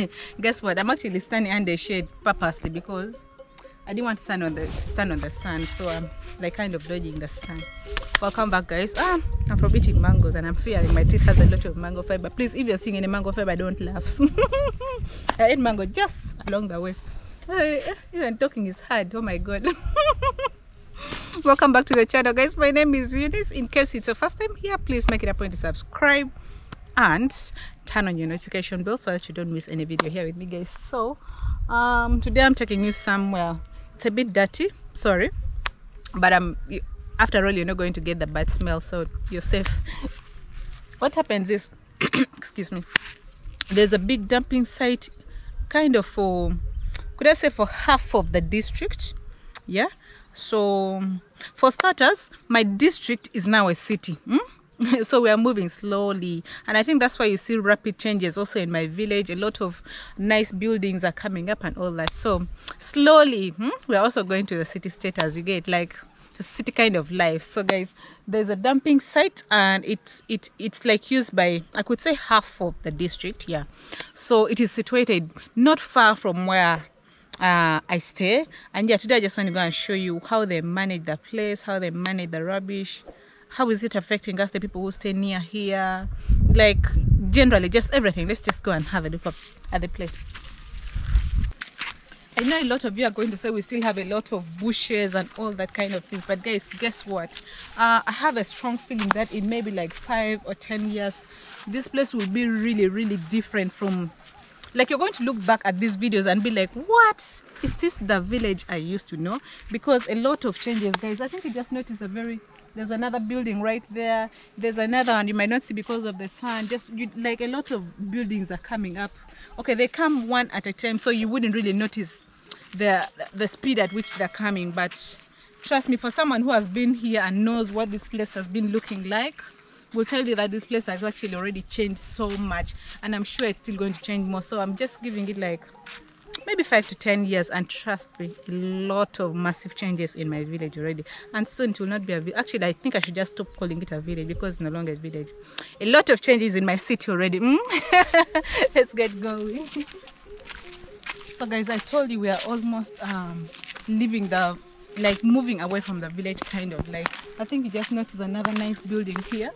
guess what? I'm actually standing under the shade purposely because i didn't want to stand on the stand on the sun so i'm like kind of dodging the sun welcome back guys. Ah i'm from eating mangoes and i'm fearing my teeth has a lot of mango fiber. Please if you're seeing any mango fiber don't laugh. I ate mango just along the way. Even talking is hard. Oh my god. Welcome back to the channel guys. My name is eunice. In case it's your first time here please make it a point to subscribe and turn on your notification bell so that you don't miss any video. Here with me guys. So um today i'm taking you somewhere. It's a bit dirty sorry but i'm you, after all you're not going to get the bad smell so you're safe. What happens is excuse me there's a big dumping site kind of for could i say for half of the district? Yeah. So for starters my district is now a city. Hmm? so we are moving slowly. And i think that's why you see rapid changes also in my village. A lot of nice buildings are coming up and all that. So slowly hmm, we're also going to the city state as you get like to city kind of life. So guys there's a dumping site and it's it it's like used by i could say half of the district yeah. So it is situated not far from where uh, I stay. And yeah, today I just want to go and show you how they manage the place, how they manage the rubbish, how is it affecting us, the people who stay near here, like generally just everything. Let's just go and have a look up at the place. I know a lot of you are going to say we still have a lot of bushes and all that kind of thing, but guys, guess what? Uh, I have a strong feeling that in maybe like five or ten years, this place will be really, really different from like you're going to look back at these videos and be like what? Is this the village i used to know? Because a lot of changes guys. I think you just noticed a very there's another building right there. There's another one you might not see because of the sun. Just you, like a lot of buildings are coming up. Okay they come one at a time so you wouldn't really notice the the speed at which they're coming. But trust me for someone who has been here and knows what this place has been looking like will tell you that this place has actually already changed so much and i'm sure it's still going to change more. So i'm just giving it like maybe five to ten years and trust me a lot of massive changes in my village already. And soon it will not be a village actually i think i should just stop calling it a village because it's no longer a village. A lot of changes in my city already. Mm? let's get going. So guys i told you we are almost um leaving the like moving away from the village kind of. Like i think you just noticed another nice building here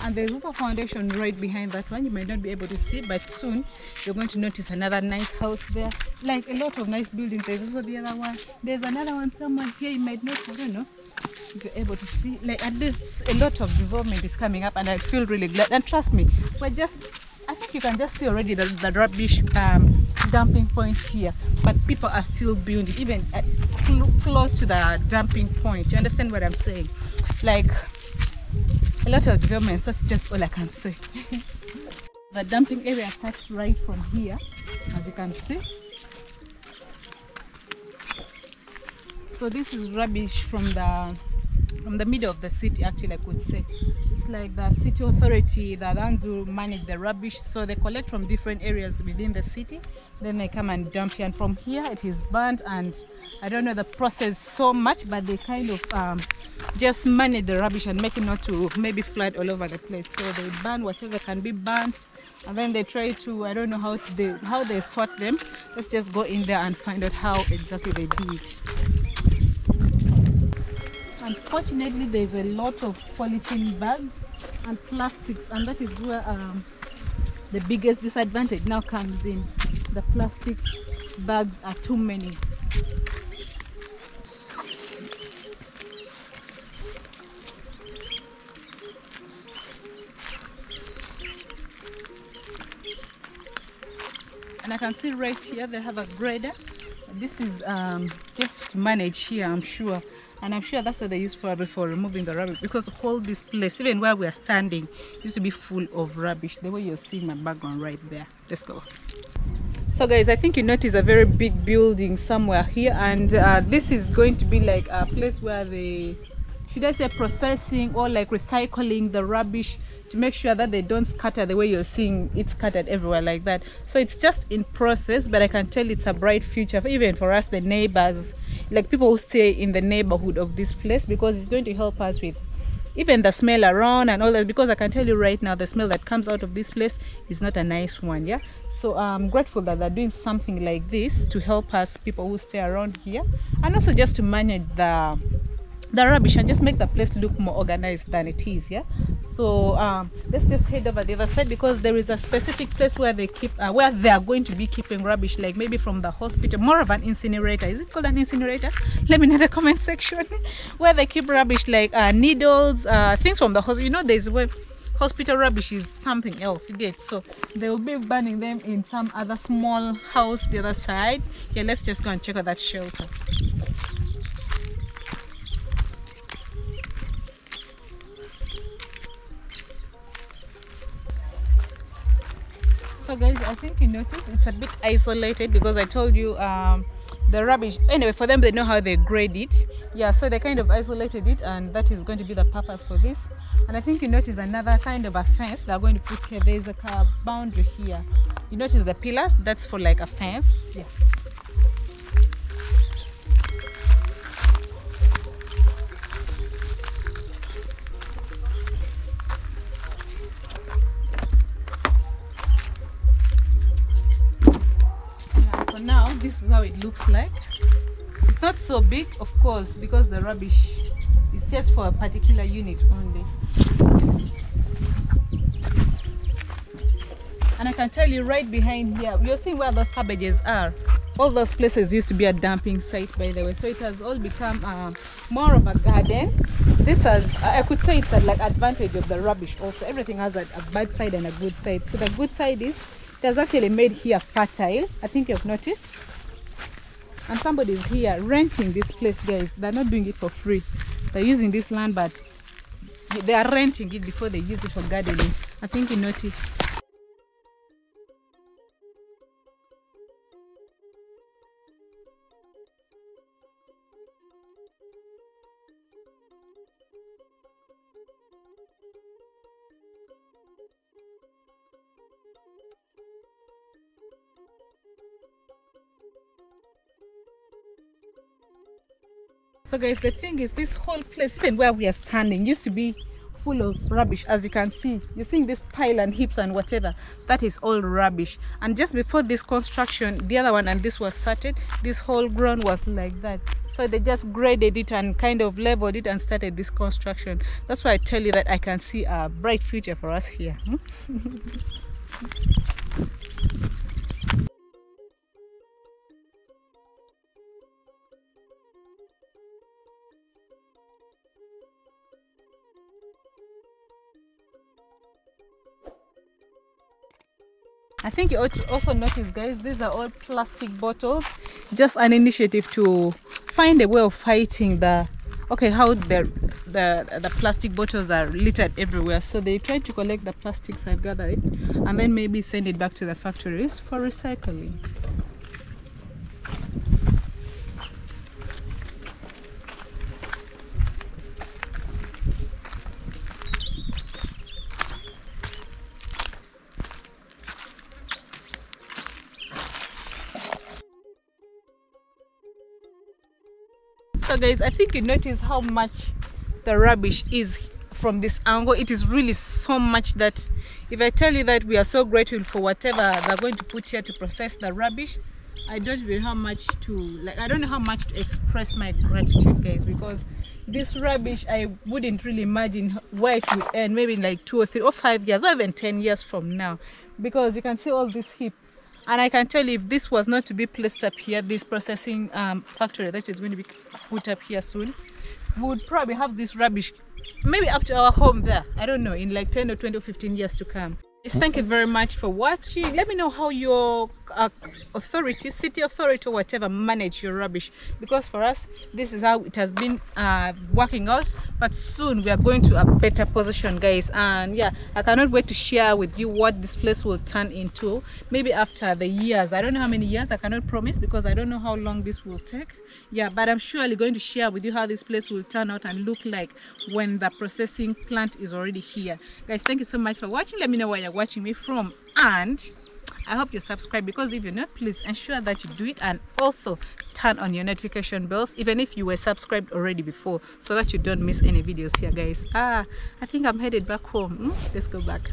and there's also foundation right behind that one. You might not be able to see but soon you're going to notice another nice house there. Like a lot of nice buildings. There's also the other one. There's another one somewhere here. You might not i don't know. If you're able to see like at least a lot of development is coming up and i feel really glad. And trust me we're just i think you can just see already the, the rubbish um, dumping point here. But people are still building even at, cl close to the dumping point. You understand what i'm saying? Like a lot of developments that's just all i can say. The dumping area starts right from here as you can see. So this is rubbish from the from the middle of the city actually i could say. It's like the city authority the ones who manage the rubbish so they collect from different areas within the city. Then they come and dump here and from here it is burnt and i don't know the process so much but they kind of um, just manage the rubbish and make it not to maybe flood all over the place. So they burn whatever can be burnt and then they try to i don't know how they how they sort them. Let's just go in there and find out how exactly they do it. Unfortunately there's a lot of polythene bags and plastics and that is where um, the biggest disadvantage now comes in. The plastic bags are too many and I can see right here they have a grader this is um, just manage here I'm sure. And I'm sure that's what they use probably for removing the rubbish because all this place even where we are standing used to be full of rubbish. The way you're seeing my background right there. Let's go. So guys i think you notice a very big building somewhere here and uh, this is going to be like a place where they should i say processing or like recycling the rubbish to make sure that they don't scatter the way you're seeing it scattered everywhere like that. So it's just in process but i can tell it's a bright future even for us the neighbors like people who stay in the neighborhood of this place because it's going to help us with even the smell around and all that because i can tell you right now the smell that comes out of this place is not a nice one yeah? So i'm grateful that they're doing something like this to help us people who stay around here and also just to manage the the rubbish and just make the place look more organized than it is yeah so um, let's just head over the other side because there is a specific place where they keep uh, where they are going to be keeping rubbish like maybe from the hospital more of an incinerator. Is it called an incinerator? Let me know in the comment section. Where they keep rubbish like uh, needles uh, things from the hospital you know there's where hospital rubbish is something else you get. So they will be burning them in some other small house the other side. Yeah let's just go and check out that shelter so guys i think you notice it's a bit isolated because i told you um the rubbish anyway for them they know how they grade it. Yeah so they kind of isolated it and that is going to be the purpose for this. And i think you notice another kind of a fence they're going to put here. There's a car boundary here. You notice the pillars? That's for like a fence. Yeah, how it looks like. It's not so big of course because the rubbish is just for a particular unit only. And i can tell you right behind here you're seeing where those cabbages are. All those places used to be a dumping site by the way. So it has all become uh, more of a garden. This has i could say it's a like advantage of the rubbish also. Everything has a, a bad side and a good side. So the good side is it has actually made here fertile i think you've noticed and somebody is here renting this place guys. They're not doing it for free. They're using this land but they are renting it before they use it for gardening. I think you notice so guys the thing is this whole place even where we are standing used to be full of rubbish as you can see. You're seeing this pile and heaps and whatever. That is all rubbish. And just before this construction the other one and this was started this whole ground was like that. So they just graded it and kind of leveled it and started this construction. That's why i tell you that i can see a bright future for us here hmm? I think you also notice, guys, these are all plastic bottles. Just an initiative to find a way of fighting the, okay, how the the the plastic bottles are littered everywhere. So they try to collect the plastics and gather it, and then maybe send it back to the factories for recycling. So guys i think you notice how much the rubbish is from this angle. It is really so much that if i tell you that we are so grateful for whatever they're going to put here to process the rubbish i don't know how much to like i don't know how much to express my gratitude guys because this rubbish i wouldn't really imagine where it will end maybe in like two or three or five years or even 10 years from now. Because you can see all this heap and I can tell you if this was not to be placed up here, this processing um, factory that is going to be put up here soon, we would probably have this rubbish maybe up to our home there. I don't know, in like 10 or 20 or 15 years to come. Yes, thank you very much for watching. Let me know how your uh, authority, city authority or whatever, manage your rubbish. Because for us, this is how it has been uh, working out. But soon we are going to a better position, guys. And yeah, I cannot wait to share with you what this place will turn into. Maybe after the years. I don't know how many years. I cannot promise because I don't know how long this will take. Yeah, but I'm surely going to share with you how this place will turn out and look like when the processing plant is already here. Guys, thank you so much for watching. Let me know where you're watching me from. And i hope you subscribe because if you're not please ensure that you do it and also turn on your notification bells even if you were subscribed already before so that you don't miss any videos here guys ah i think i'm headed back home hmm? let's go back